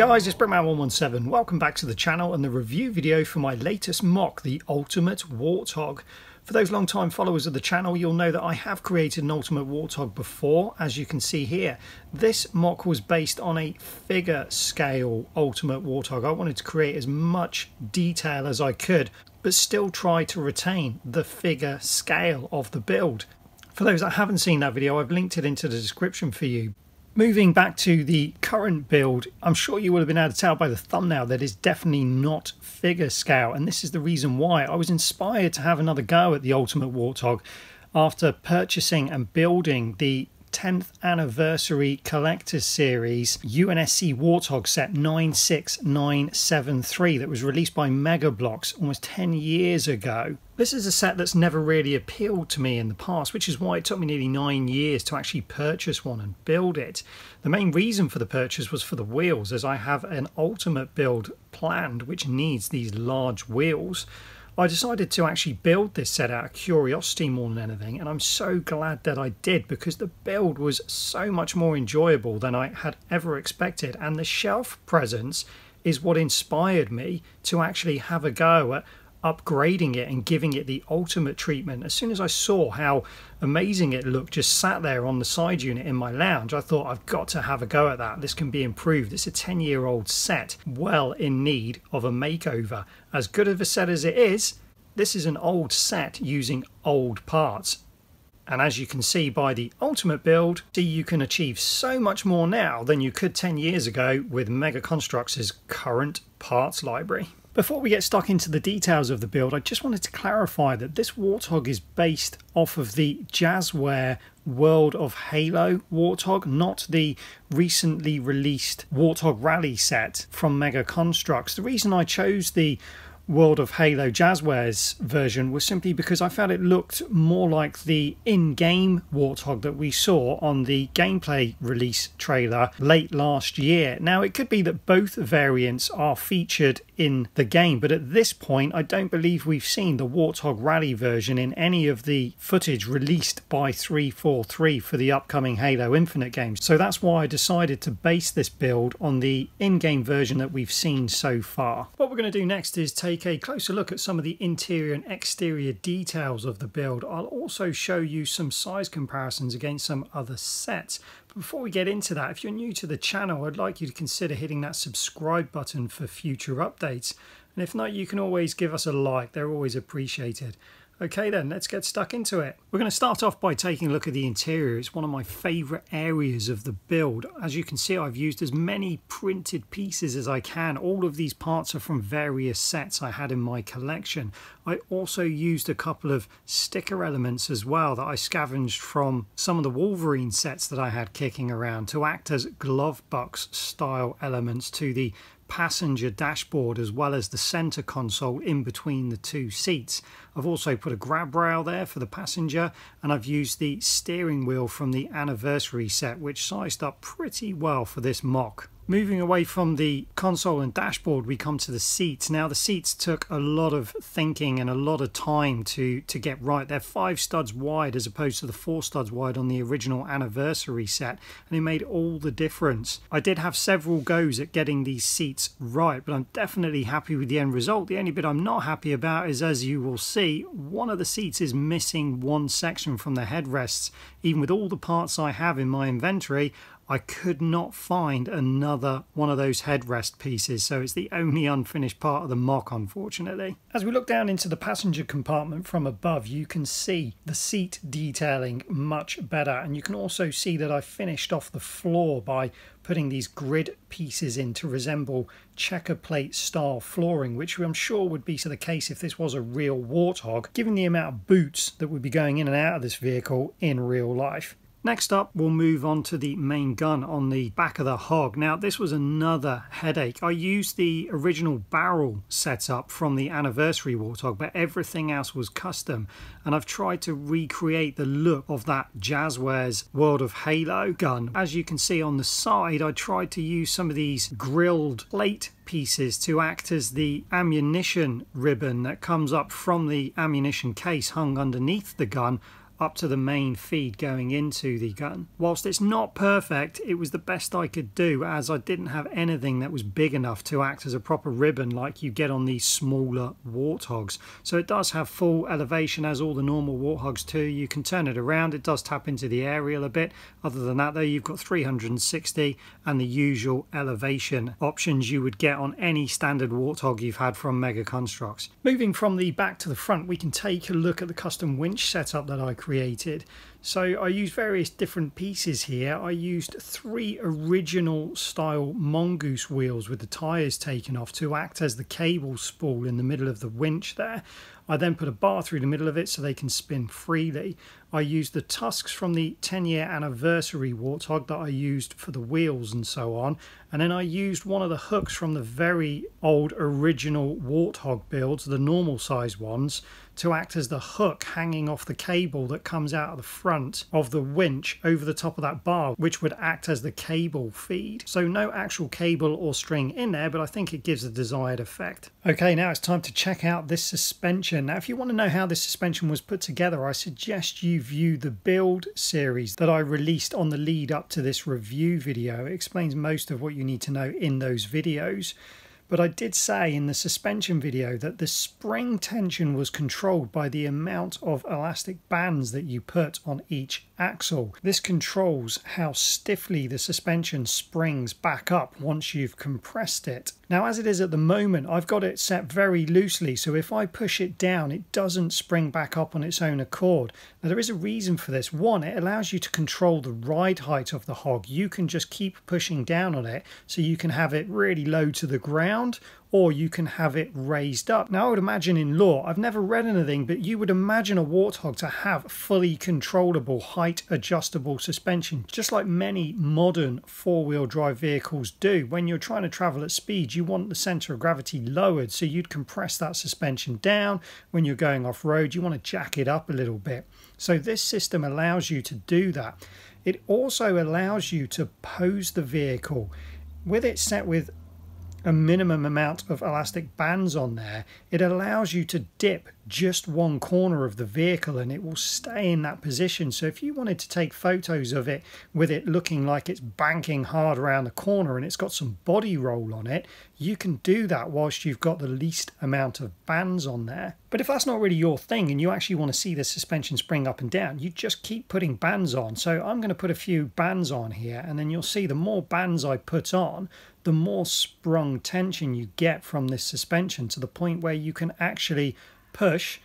Guys, it's Brickman117. Welcome back to the channel and the review video for my latest MOC, the Ultimate Warthog. For those long-time followers of the channel, you'll know that I have created an Ultimate Warthog before, as you can see here. This MOC was based on a figure scale Ultimate Warthog. I wanted to create as much detail as I could, but still try to retain the figure scale of the build. For those that haven't seen that video, I've linked it into the description for you. Moving back to the current build, I'm sure you will have been able to tell by the thumbnail that it's definitely not figure scale, and this is the reason why. I was inspired to have another go at the Ultimate Warthog after purchasing and building the 10th anniversary collector's series UNSC Warthog set 96973 that was released by Mega Bloks almost 10 years ago. This is a set that's never really appealed to me in the past, which is why it took me nearly nine years to actually purchase one and build it. The main reason for the purchase was for the wheels, as I have an ultimate build planned which needs these large wheels. I decided to actually build this set out of curiosity more than anything, and I'm so glad that I did because the build was so much more enjoyable than I had ever expected, and the shelf presence is what inspired me to actually have a go at upgrading it and giving it the ultimate treatment. As soon as I saw how amazing it looked just sat there on the side unit in my lounge, I thought I've got to have a go at that. This can be improved. It's a 10 year old set, well in need of a makeover. As good of a set as it is, this is an old set using old parts. And as you can see by the ultimate build, see you can achieve so much more now than you could 10 years ago with Mega Construx' current parts library. Before we get stuck into the details of the build, I just wanted to clarify that this Warthog is based off of the Jazzware World of Halo Warthog, not the recently released Warthog Rally set from Mega Construx. The reason I chose the World of Halo Jazwares version was simply because I felt it looked more like the in-game Warthog that we saw on the gameplay release trailer late last year. Now it could be that both variants are featured in the game, but at this point I don't believe we've seen the Warthog Rally version in any of the footage released by 343 for the upcoming Halo Infinite games. So that's why I decided to base this build on the in-game version that we've seen so far. What we're going to do next is take take a closer look at some of the interior and exterior details of the build. I'll also show you some size comparisons against some other sets. But before we get into that, if you're new to the channel, I'd like you to consider hitting that subscribe button for future updates. And if not, you can always give us a like, they're always appreciated. Okay then, let's get stuck into it. We're going to start off by taking a look at the interior. It's one of my favourite areas of the build. As you can see, I've used as many printed pieces as I can. All of these parts are from various sets I had in my collection. I also used a couple of sticker elements as well that I scavenged from some of the Wolverine sets that I had kicking around to act as glove box style elements to the passenger dashboard as well as the center console in between the two seats. I've also put a grab rail there for the passenger and I've used the steering wheel from the anniversary set which sized up pretty well for this MOC. Moving away from the console and dashboard, we come to the seats. Now, the seats took a lot of thinking and a lot of time to, to get right. They're five studs wide as opposed to the four studs wide on the original anniversary set, and it made all the difference. I did have several goes at getting these seats right, but I'm definitely happy with the end result. The only bit I'm not happy about is, as you will see, one of the seats is missing one section from the headrests. Even with all the parts I have in my inventory, I could not find another one of those headrest pieces, so it's the only unfinished part of the MOC, unfortunately. As we look down into the passenger compartment from above, you can see the seat detailing much better, and you can also see that I finished off the floor by putting these grid pieces in to resemble checker plate style flooring, which I'm sure would be to the case if this was a real Warthog, given the amount of boots that would be going in and out of this vehicle in real life. Next up, we'll move on to the main gun on the back of the hog. Now, this was another headache. I used the original barrel setup from the anniversary Warthog, but everything else was custom. And I've tried to recreate the look of that Jazwares World of Halo gun. As you can see on the side, I tried to use some of these grilled plate pieces to act as the ammunition ribbon that comes up from the ammunition case hung underneath the gun up to the main feed going into the gun. Whilst it's not perfect, it was the best I could do as I didn't have anything that was big enough to act as a proper ribbon like you get on these smaller warthogs. So it does have full elevation as all the normal warthogs too. You can turn it around, it does tap into the aerial a bit. Other than that though, you've got 360 and the usual elevation options you would get on any standard warthog you've had from Mega Construx. Moving from the back to the front, we can take a look at the custom winch setup that I created created. So I used various different pieces here. I used three original style mongoose wheels with the tyres taken off to act as the cable spool in the middle of the winch there. I then put a bar through the middle of it so they can spin freely. I used the tusks from the 10 year anniversary Warthog that I used for the wheels and so on. And then I used one of the hooks from the very old original Warthog builds, the normal size ones, to act as the hook hanging off the cable that comes out of the front of the winch over the top of that bar, which would act as the cable feed. So no actual cable or string in there, but I think it gives the desired effect. Okay, now it's time to check out this suspension. Now, if you want to know how this suspension was put together, I suggest you view the build series that I released on the lead up to this review video. It explains most of what you need to know in those videos. But I did say in the suspension video that the spring tension was controlled by the amount of elastic bands that you put on each axle. This controls how stiffly the suspension springs back up once you've compressed it. Now as it is at the moment I've got it set very loosely so if I push it down it doesn't spring back up on its own accord. Now there is a reason for this. One, it allows you to control the ride height of the hog. You can just keep pushing down on it so you can have it really low to the ground ground or you can have it raised up. Now, I would imagine in law, I've never read anything, but you would imagine a warthog to have fully controllable height adjustable suspension, just like many modern four wheel drive vehicles do. When you're trying to travel at speed, you want the center of gravity lowered, so you'd compress that suspension down. When you're going off road, you want to jack it up a little bit. So, this system allows you to do that. It also allows you to pose the vehicle with it set with a minimum amount of elastic bands on there, it allows you to dip just one corner of the vehicle and it will stay in that position. So if you wanted to take photos of it with it looking like it's banking hard around the corner and it's got some body roll on it, you can do that whilst you've got the least amount of bands on there. But if that's not really your thing and you actually want to see the suspension spring up and down, you just keep putting bands on. So I'm going to put a few bands on here and then you'll see the more bands I put on, the more sprung tension you get from this suspension to the point where you can actually push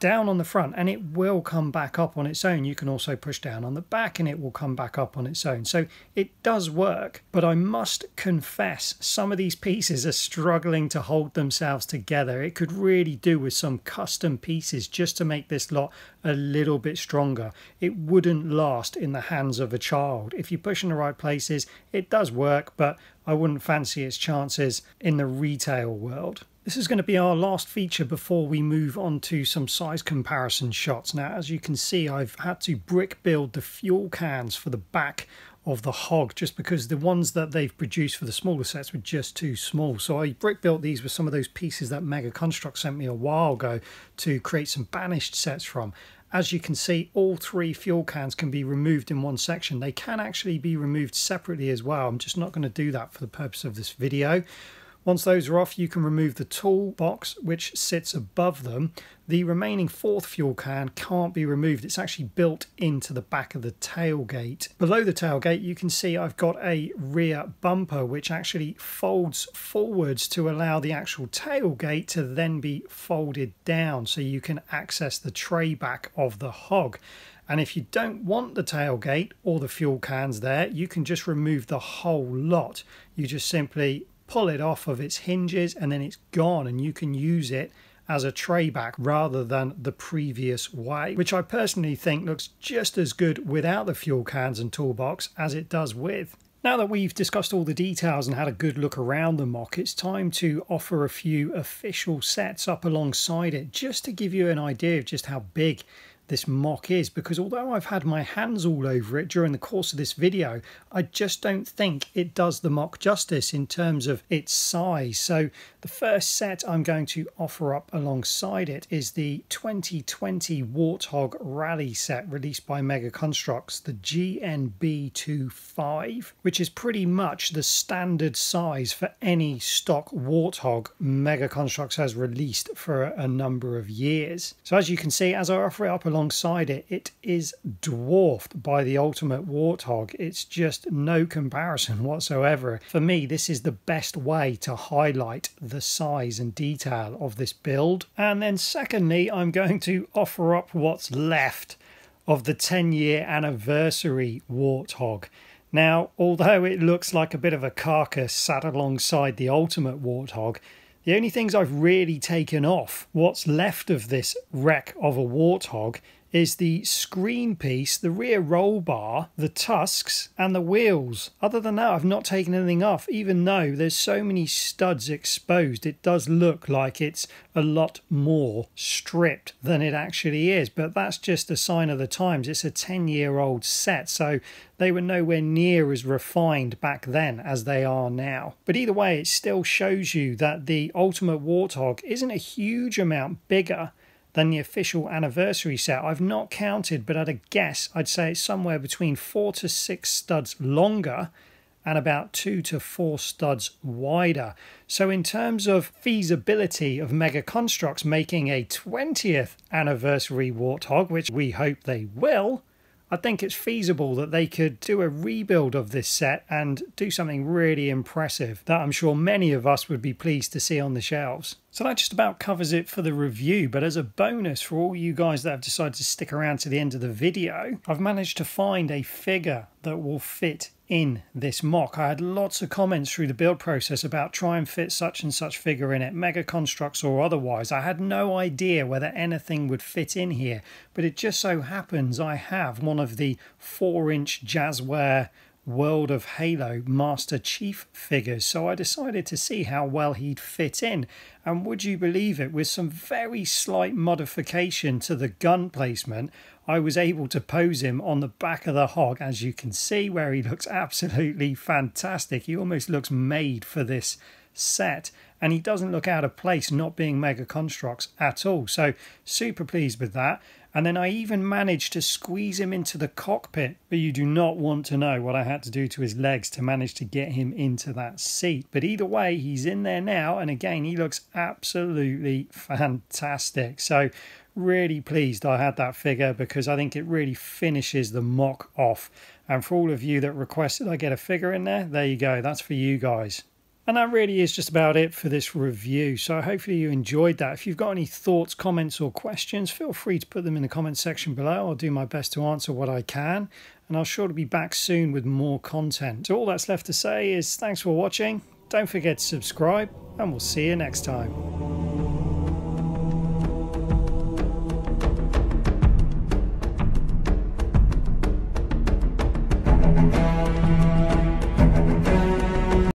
down on the front and it will come back up on its own. You can also push down on the back and it will come back up on its own. So it does work, but I must confess some of these pieces are struggling to hold themselves together. It could really do with some custom pieces just to make this lot a little bit stronger. It wouldn't last in the hands of a child. If you push in the right places, it does work, but I wouldn't fancy its chances in the retail world. This is going to be our last feature before we move on to some size comparison shots. Now, as you can see, I've had to brick build the fuel cans for the back of the hog just because the ones that they've produced for the smaller sets were just too small. So I brick built these with some of those pieces that Mega Construx sent me a while ago to create some banished sets from. As you can see, all three fuel cans can be removed in one section. They can actually be removed separately as well. I'm just not going to do that for the purpose of this video. Once those are off, you can remove the toolbox which sits above them. The remaining fourth fuel can can't be removed. It's actually built into the back of the tailgate. Below the tailgate, you can see I've got a rear bumper which actually folds forwards to allow the actual tailgate to then be folded down so you can access the tray back of the hog. And if you don't want the tailgate or the fuel cans there, you can just remove the whole lot. You just simply pull it off of its hinges and then it's gone and you can use it as a tray back rather than the previous way, which I personally think looks just as good without the fuel cans and toolbox as it does with. Now that we've discussed all the details and had a good look around the MOC, it's time to offer a few official sets up alongside it just to give you an idea of just how big this MOC is because although I've had my hands all over it during the course of this video, I just don't think it does the MOC justice in terms of its size. So the first set I'm going to offer up alongside it is the 2020 Warthog Rally set released by Mega Construx, the GNB25, which is pretty much the standard size for any stock Warthog Mega Construx has released for a number of years. So as you can see, as I offer it up alongside it, it is dwarfed by the Ultimate Warthog. It's just no comparison whatsoever. For me, this is the best way to highlight the size and detail of this build. And then secondly, I'm going to offer up what's left of the 10 year anniversary Warthog. Now, although it looks like a bit of a carcass sat alongside the Ultimate Warthog, the only things I've really taken off, what's left of this wreck of a warthog, is the screen piece, the rear roll bar, the tusks, and the wheels. Other than that, I've not taken anything off, even though there's so many studs exposed. It does look like it's a lot more stripped than it actually is, but that's just a sign of the times. It's a 10 year old set, so they were nowhere near as refined back then as they are now. But either way, it still shows you that the Ultimate Warthog isn't a huge amount bigger than the official anniversary set. I've not counted, but at a guess, I'd say it's somewhere between four to six studs longer and about two to four studs wider. So, in terms of feasibility of Mega Construx making a 20th anniversary Warthog, which we hope they will, I think it's feasible that they could do a rebuild of this set and do something really impressive that I'm sure many of us would be pleased to see on the shelves. So that just about covers it for the review, but as a bonus for all you guys that have decided to stick around to the end of the video, I've managed to find a figure that will fit in this MOC. I had lots of comments through the build process about try and fit such and such figure in it, Mega Construx or otherwise. I had no idea whether anything would fit in here, but it just so happens I have one of the 4 inch Jazzware World of Halo Master Chief figures, so I decided to see how well he'd fit in. And would you believe it, with some very slight modification to the gun placement, I was able to pose him on the back of the hog, as you can see, where he looks absolutely fantastic. He almost looks made for this set and he doesn't look out of place not being Mega Construx at all. So super pleased with that. And then I even managed to squeeze him into the cockpit, but you do not want to know what I had to do to his legs to manage to get him into that seat. But either way, he's in there now, and again, he looks absolutely fantastic. So really pleased I had that figure because I think it really finishes the MOC off. And for all of you that requested I get a figure in there, there you go. That's for you guys. And that really is just about it for this review. So hopefully you enjoyed that. If you've got any thoughts, comments, or questions, feel free to put them in the comment section below. I'll do my best to answer what I can. And I'll sure to be back soon with more content. So all that's left to say is thanks for watching. Don't forget to subscribe, and we'll see you next time.